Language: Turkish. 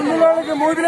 సీసాకి మూతి